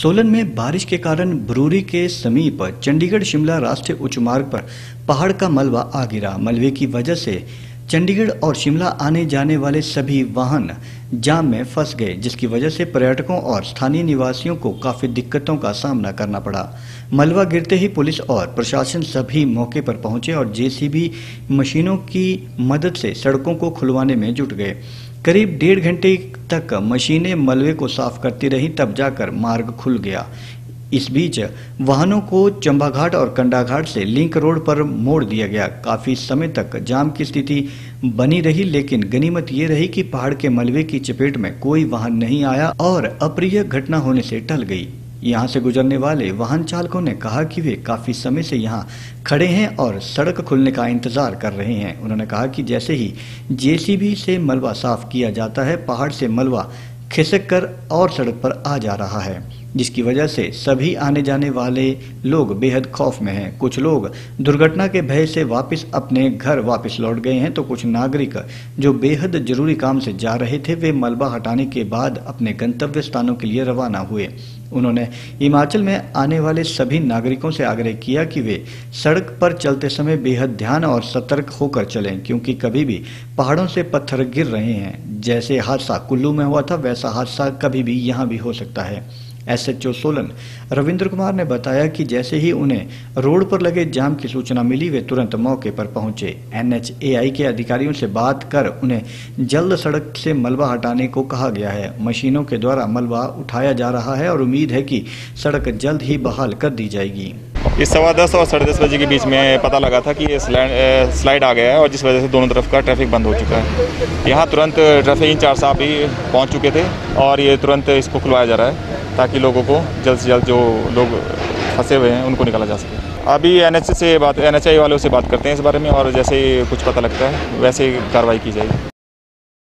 सोलन में बारिश के कारण ब्रूरी के समीप चंडीगढ़ शिमला राष्ट्रीय उच्च मार्ग पर पहाड़ का मलबा आ गिरा। मलबे की वजह से चंडीगढ़ और शिमला आने जाने वाले सभी वाहन जाम में फंस गए, जिसकी वजह से पर्यटकों और स्थानीय निवासियों को काफ़ी दिक्कतों का सामना करना पड़ा। मलबा गिरते ही पुलिस और प्रशासन सभी मौके पर पहुँचे और जेसीबी मशीनों की मदद से सड़कों को खुलवाने में जुट गए। करीब डेढ़ घंटे तक मशीनें मलबे को साफ़ करती रहीं, तब जाकर मार्ग खुल गया। इस बीच वाहनों को चंबाघाट और कंडाघाट से लिंक रोड पर मोड़ दिया गया। काफ़ी समय तक जाम की स्थिति बनी रही, लेकिन गनीमत ये रही कि पहाड़ के मलबे की चपेट में कोई वाहन नहीं आया और अप्रिय घटना होने से टल गई। यहाँ से गुजरने वाले वाहन चालकों ने कहा कि वे काफ़ी समय से यहाँ खड़े हैं और सड़क खुलने का इंतज़ार कर रहे हैं। उन्होंने कहा कि जैसे ही जेसीबी से मलबा साफ़ किया जाता है, पहाड़ से मलबा खिसक कर और सड़क पर आ जा रहा है। जिसकी वजह से सभी आने जाने वाले लोग बेहद खौफ में हैं। कुछ लोग दुर्घटना के भय से वापस अपने घर वापस लौट गए हैं तो कुछ नागरिक जो बेहद ज़रूरी काम से जा रहे थे, वे मलबा हटाने के बाद अपने गंतव्य स्थानों के लिए रवाना हुए। उन्होंने हिमाचल में आने वाले सभी नागरिकों से आग्रह किया कि वे सड़क पर चलते समय बेहद ध्यान और सतर्क होकर चलें, क्योंकि कभी भी पहाड़ों से पत्थर गिर रहे हैं। जैसे हादसा कुल्लू में हुआ था, वैसा हादसा कभी भी यहाँ भी हो सकता है। एसएचओ सोलन। रविंद्र कुमार ने बताया कि जैसे ही उन्हें रोड पर लगे जाम की सूचना मिली, वे तुरंत मौके पर पहुँचे। एनएचएआई के अधिकारियों से बात कर उन्हें जल्द सड़क से मलबा हटाने को कहा गया है। मशीनों के द्वारा मलबा उठाया जा रहा है और उम्मीद है कि सड़क जल्द ही बहाल कर दी जाएगी। इस सवा दस और साढ़े दस बजे के बीच में पता लगा था कि ये स्लाइड स्लाइड आ गया है और जिस वजह से दोनों तरफ़ का ट्रैफ़िक बंद हो चुका है। यहाँ तुरंत ट्रैफ़िक इंचार्ज साहब भी पहुँच चुके थे और ये तुरंत इसको खुलवाया जा रहा है। ताकि लोगों को जल्द से जल्द जो लोग फंसे हुए हैं, उनको निकाला जा सके। अभी एन से बात एन वालों से बात करते हैं इस बारे में और जैसे ही कुछ पता लगता है, वैसे ही कार्रवाई की जाएगी।